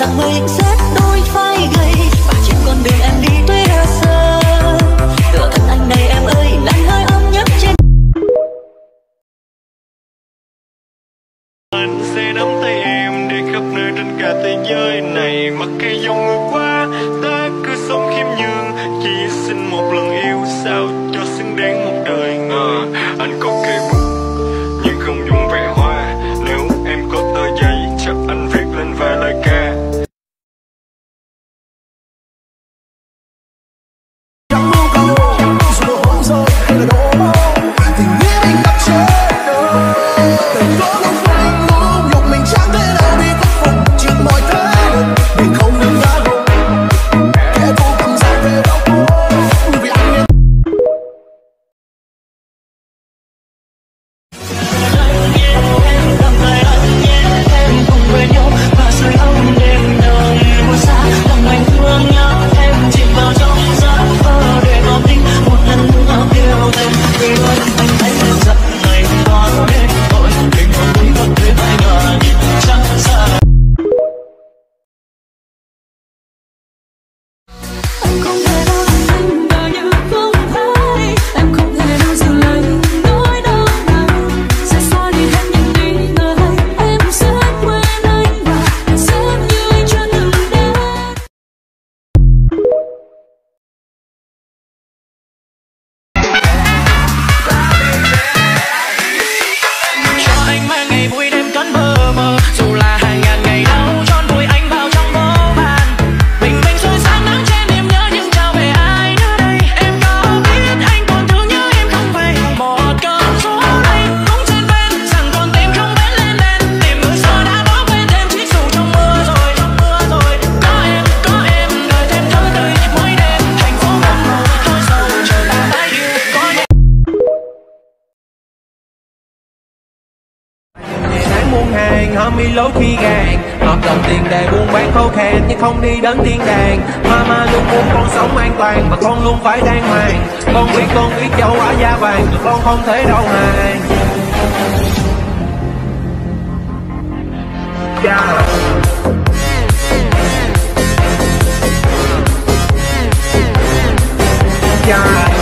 rằng mây rét đôi vai gầy, và trên con đường em đi tuy đã xa. Tựa thân anh này em ơi lạnh hơi ấm nhất trên anh sẽ nắm tay em đi khắp nơi trên cả thế giới này, mặc cái giống muôn hàng hôm y lối khi gàn hợp đồng tiền đề buôn bán khô khan, nhưng không đi đến thiên đàng mama luôn muốn con sống an toàn và con luôn phải đàng hoàng con biết con biết châu á da vàng tụi con không thể đâu hàng Yeah. Yeah.